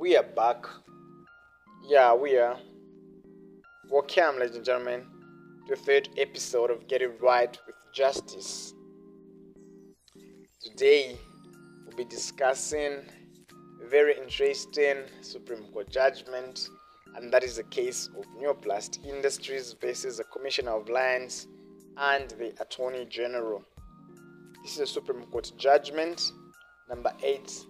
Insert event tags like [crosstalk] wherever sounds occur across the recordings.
We are back. Yeah, we are. Welcome, ladies and gentlemen, to the third episode of Get It Right with Justice. Today, we'll be discussing a very interesting Supreme Court judgment, and that is the case of New Plast Industries versus the Commissioner of Lands and the Attorney General. This is a Supreme Court judgment number 8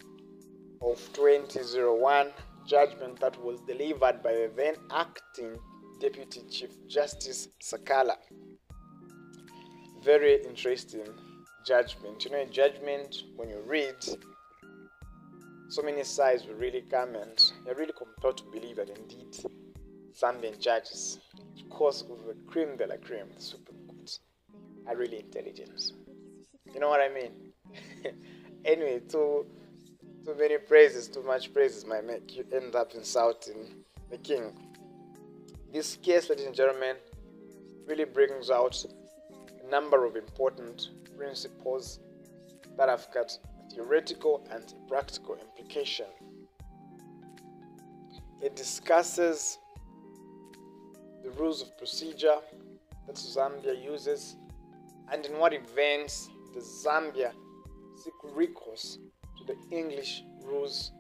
of 2001, judgment that was delivered by the then acting Deputy Chief Justice Sakala. Very interesting judgment. You know, judgment, when you read, so many sides will really come and you're really compelled to believe that indeed Zambian judges, of course, of the cream de la cream, the Supreme Court, are really intelligent. You know what I mean? [laughs] anyway, too, too many praises, too much praises might make you end up insulting the king. This case, ladies and gentlemen, really brings out a number of important principles that have got theoretical and practical implication. It discusses the rules of procedure that Zambia uses and in what events the Zambia seek recourse to the English rules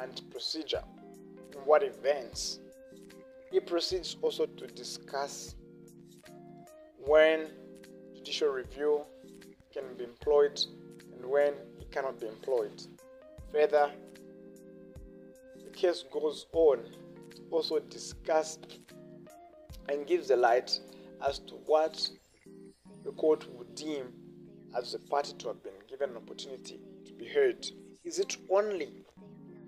and procedure. What events? He proceeds also to discuss when judicial review can be employed and when it cannot be employed. Further, the case goes on to also discuss and gives the light as to what the court would deem as the party to have been given an opportunity to be heard. Is it only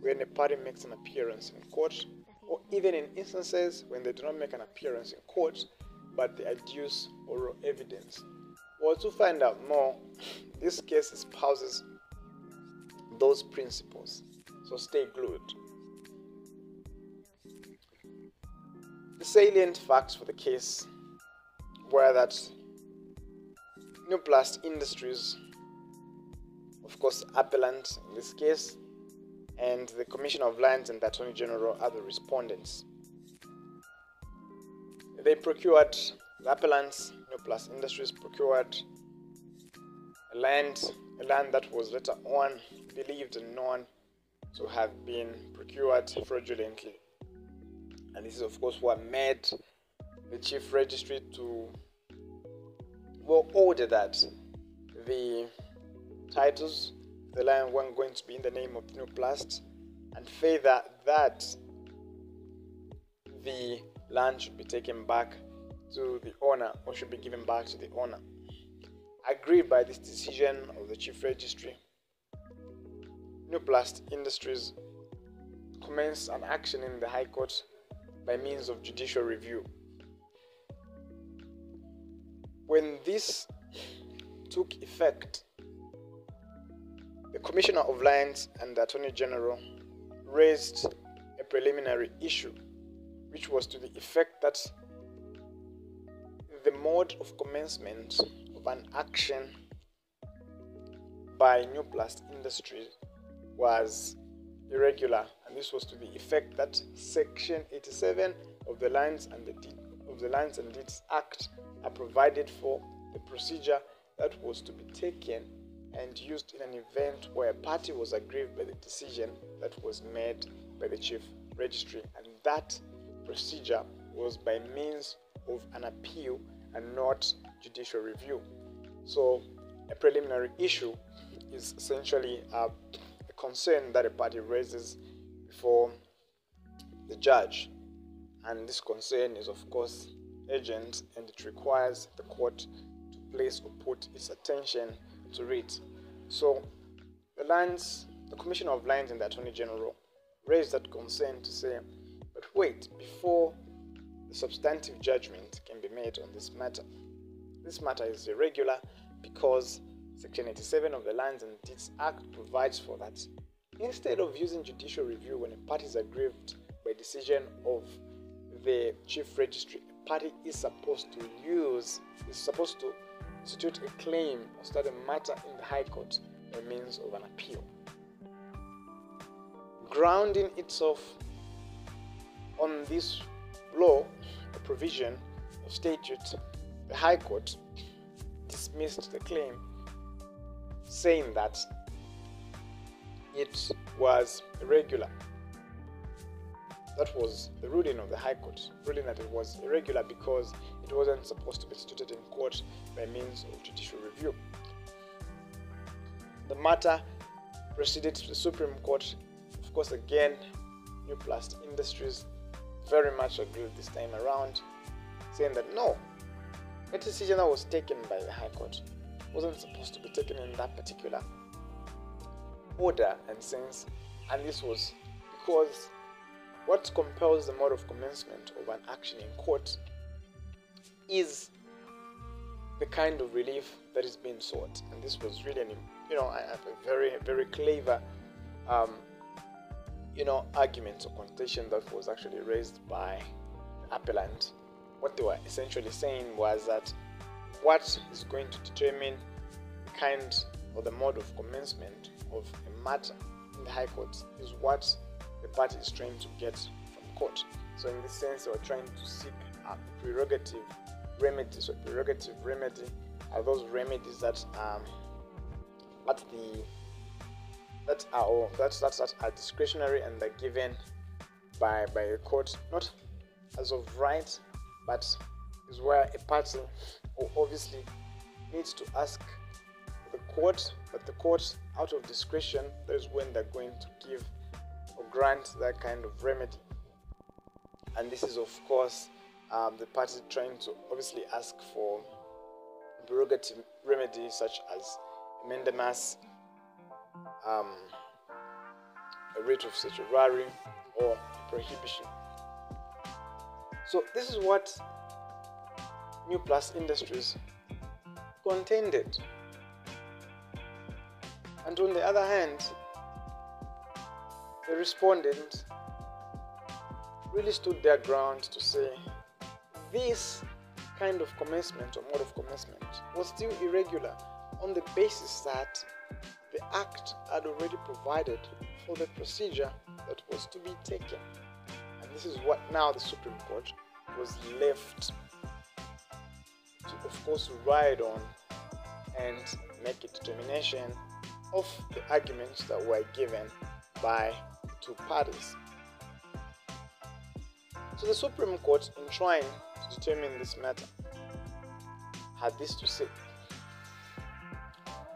when a party makes an appearance in court, or even in instances when they do not make an appearance in court, but they adduce oral evidence? Well, to find out more, [sniffs] this case espouses those principles. So stay glued. The salient facts for the case were that New Plast Industries, of course, appellant in this case, and the Commission of Lands and the Attorney General are the respondents. They procured, the appellants, New Plast Industries procured a land, a land that was later on believed and known to have been procured fraudulently. And this is, of course, what made the chief registry to well order that the titles the land weren't going to be in the name of New Plast and further that the land should be taken back to the owner or should be given back to the owner. Agreed by this decision of the chief registry, New Plast Industries commenced an action in the High Court by means of judicial review. When this took effect, the Commissioner of Lands and the Attorney General raised a preliminary issue, which was to the effect that the mode of commencement of an action by New Plast Industries was irregular, and this was to the effect that Section 87 of the Lands and the of the Lands and Deeds Act are provided for the procedure that was to be taken and used in an event where a party was aggrieved by the decision that was made by the chief registry, and that procedure was by means of an appeal and not judicial review. So, a preliminary issue is essentially a, a concern that a party raises before the judge, and this concern is, of course, urgent and it requires the court to place or put its attention to it. So, the lands, the Commissioner of Lands and the Attorney General raised that concern to say, but wait, before the substantive judgment can be made on this matter. This matter is irregular because Section 87 of the Lands and Deeds Act provides for that. Instead of using judicial review when a party is aggrieved by decision of the chief registry, a party is supposed to use, is supposed to institute a claim or start a matter in the High Court by means of an appeal. grounding itself on this law, a provision of statute, the High Court dismissed the claim, saying that it was irregular. That was the ruling of the High Court, ruling that it was irregular because it wasn't supposed to be instituted in court by means of judicial review. The matter proceeded to the Supreme Court. Of course, again, New Plast Industries very much agreed this time around, saying that no, a decision that was taken by the High Court wasn't supposed to be taken in that particular order and sense, and this was because what compels the mode of commencement of an action in court is the kind of relief that is being sought, and this was really an you know a very very clever um, you know argument or contention that was actually raised by the appellant. What they were essentially saying was that what is going to determine the kind or the mode of commencement of a matter in the High Court is what the party is trying to get from court. So in this sense, they were trying to seek a prerogative remedy. So prerogative remedy are those remedies that um, at the that are that that that are discretionary and they're given by by a court, not as of right, but is where a party obviously needs to ask the court, but the court, out of discretion, that is when they're going to give or grant that kind of remedy. And this is, of course, um, the party trying to obviously ask for prerogative remedies such as mandamus, um, a writ of certiorari, or prohibition. So this is what New Plast Industries contended. And on the other hand, the respondent really stood their ground to say this kind of commencement or mode of commencement was still irregular on the basis that the Act had already provided for the procedure that was to be taken. And this is what now the Supreme Court was left to, of course, ride on and make a determination of the arguments that were given by two parties. So the Supreme Court, in trying to determine this matter, had this to say.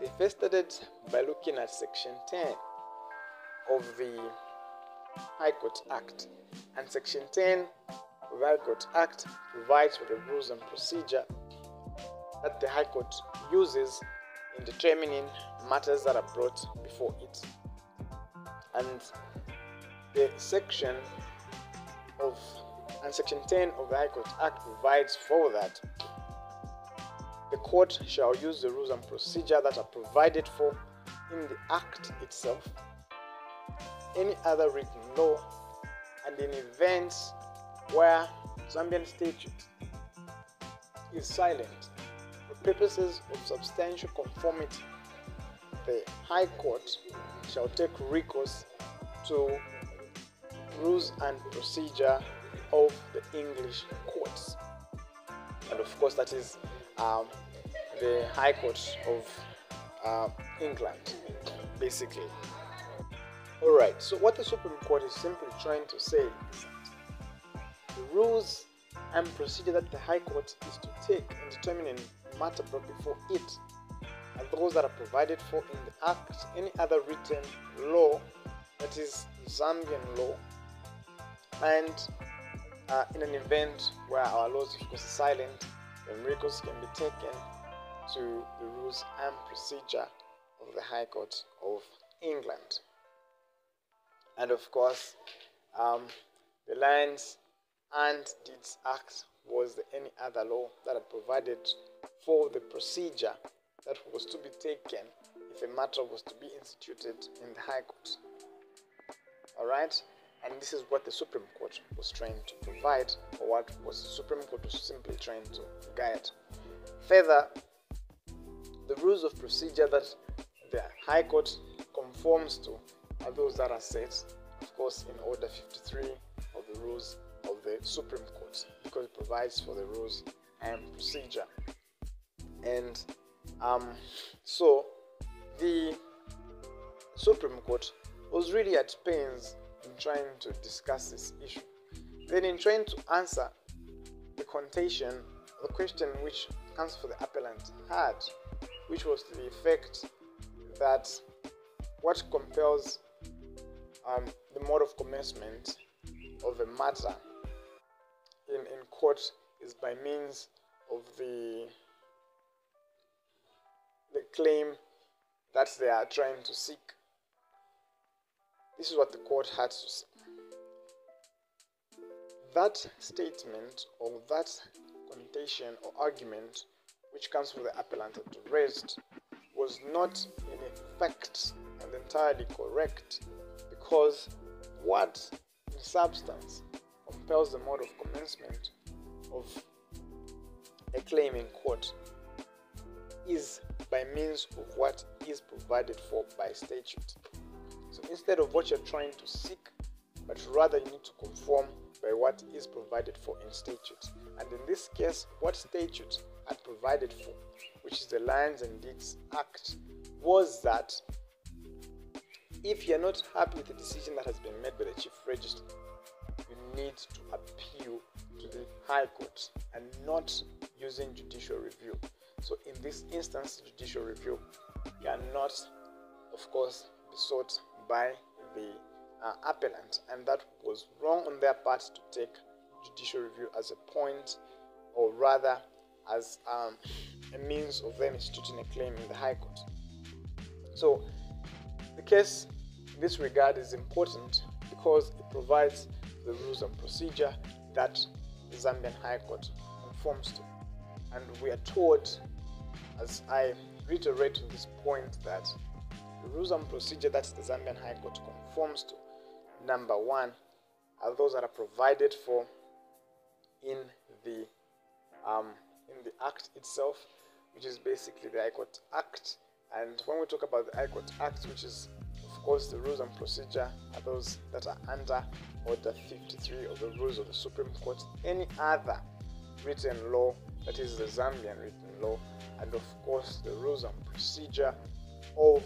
They first started by looking at Section 10 of the High Court Act. And Section 10 of the High Court Act provides for the rules and procedure that the High Court uses in determining matters that are brought before it. And the section of and section 10 of the High Court Act provides for that. The court shall use the rules and procedure that are provided for in the act itself, any other written law, and in events where Zambian statute is silent for purposes of substantial conformity, the High Court shall take recourse to rules and procedure of the English courts. And of course, that is um, the High Court of uh, England, basically. Alright, so what the Supreme Court is simply trying to say is the rules and procedure that the High Court is to take in determining matter brought before it are those that are provided for in the Act, any other written law that is Zambian law, and uh, in an event where our laws, are silent, the recourse can be taken to the rules and procedure of the High Court of England. And of course, um, the Lands and Deeds Act was the any other law that had provided for the procedure that was to be taken if a matter was to be instituted in the High Court. Alright? And this is what the Supreme Court was trying to provide, or what was the Supreme Court was simply trying to guide. Further, the rules of procedure that the High Court conforms to are those that are set of course, in Order 53 of the rules of the Supreme Court because it provides for the rules and procedure. And um, so the Supreme Court was really at pains in trying to discuss this issue. Then, in trying to answer the contention, the question which counsel for the appellant had, which was to the effect that what compels um, the mode of commencement of a matter in, in court is by means of the the claim that they are trying to seek. This is what the court had to say. That statement or that contention or argument which comes from the appellant had raised was not in effect and entirely correct because what in substance compels the mode of commencement of a claim in court is by means of what is provided for by statute. Instead of what you're trying to seek, but rather you need to conform by what is provided for in statutes. And in this case, what statute had provided for, which is the Lands and Deeds Act, was that if you're not happy with the decision that has been made by the chief registrar, you need to appeal to the High Court and not using judicial review. So, in this instance, judicial review cannot, of course, be sought by the uh, appellant, and that was wrong on their part to take judicial review as a point, or rather, as um, a means of them instituting a claim in the High Court. So, the case in this regard is important because it provides the rules and procedure that the Zambian High Court conforms to. And we are taught, as I reiterate on this point, that the rules and procedure that the Zambian High Court conforms to, number one, are those that are provided for in the um, in the Act itself, which is basically the High Court Act. And when we talk about the High Court Act, which is of course the rules and procedure are those that are under Order 53 of the rules of the Supreme Court. Any other written law, that is the Zambian written law, and of course the rules and procedure of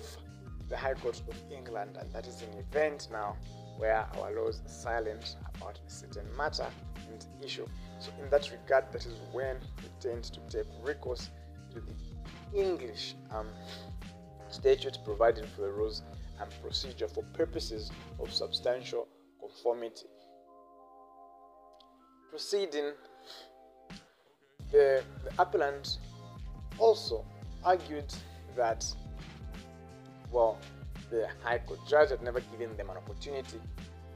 the High Court of England, and that is an event now where our laws are silent about a certain matter and issue. So, in that regard, that is when we tend to take recourse to the English um, statute providing for the rules and procedure for purposes of substantial conformity. Proceeding, the, the appellant also argued that, well, the High Court judge had never given them an opportunity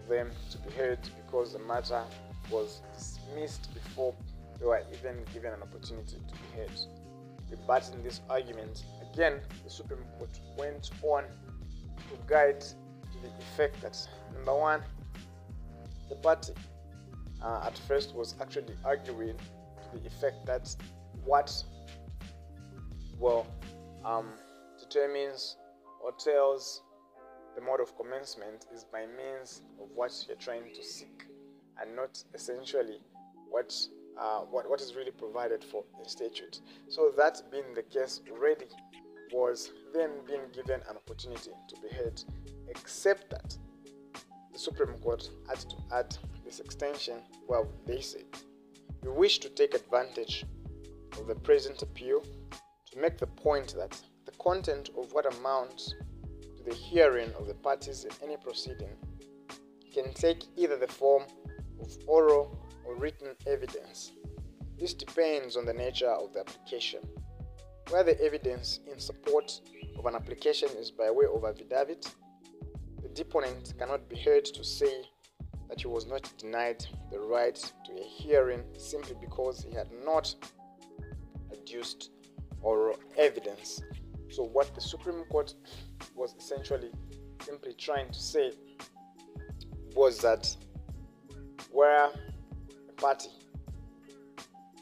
them to be heard because the matter was dismissed before they were even given an opportunity to be heard. Rebutting this argument, again, the Supreme Court went on to guide to the effect that number one, the party uh, at first was actually arguing to the effect that what well um, determines or tells the mode of commencement is by means of what you're trying to seek and not essentially what uh, what, what is really provided for in statute. So that being the case already was then being given an opportunity to be heard, except that the Supreme Court had to add this extension well they said we wish to take advantage of the present appeal to make the point that content of what amounts to the hearing of the parties in any proceeding can take either the form of oral or written evidence. This depends on the nature of the application. Where the evidence in support of an application is by way of affidavit, the deponent cannot be heard to say that he was not denied the right to a hearing simply because he had not adduced oral evidence. So, what the Supreme Court was essentially simply trying to say was that where a party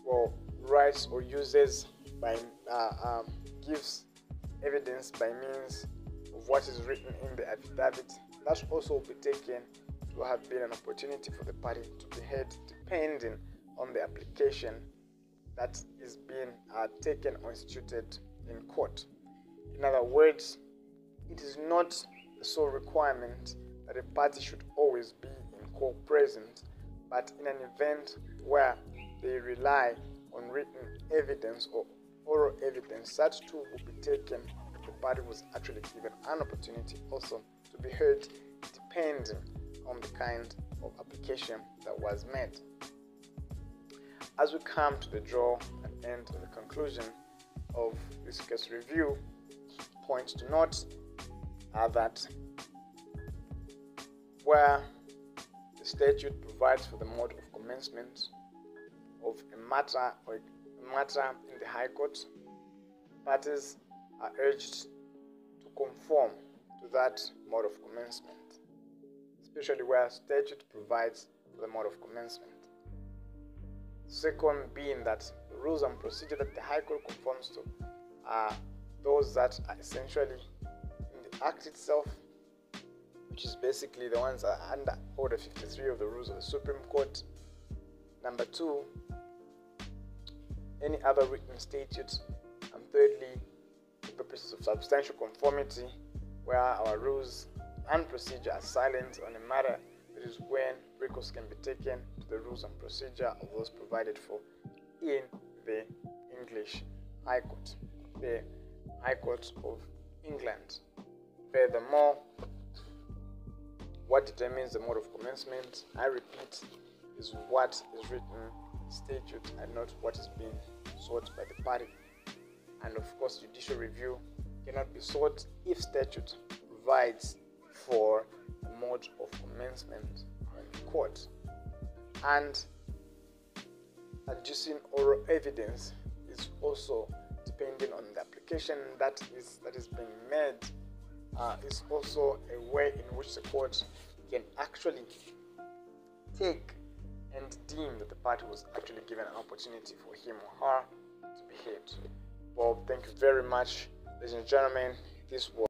well writes or uses by uh, um, gives evidence by means of what is written in the affidavit that should also be taken to have been an opportunity for the party to be heard depending on the application that is being uh, taken or instituted in court. In other words, it is not the sole requirement that a party should always be in court present, but in an event where they rely on written evidence or oral evidence, such too will be taken if the party was actually given an opportunity also to be heard depending on the kind of application that was made. As we come to the draw and end of the conclusion of this case review, points to note are that where the statute provides for the mode of commencement of a matter or a matter in the High Court, parties are urged to conform to that mode of commencement, especially where statute provides for the mode of commencement. Second, being that the rules and procedure that the High Court conforms to are those that are essentially in the Act itself, which is basically the ones that are under Order 53 of the rules of the Supreme Court. Number two, any other written statutes. And thirdly, the purposes of substantial conformity, where our rules and procedure are silent on a matter that is when recourse can be taken to the rules and procedure of those provided for in the English High Court, the High Court of England. Furthermore, what determines the mode of commencement, I repeat, is what is written statute and not what is being sought by the party. And of course, judicial review cannot be sought if statute provides for a mode of commencement in court. And adducing oral evidence is also depending on the application that is that is being made uh, is also a way in which the court can actually take and deem that the party was actually given an opportunity for him or her to be heard. Well, thank you very much, ladies and gentlemen. This was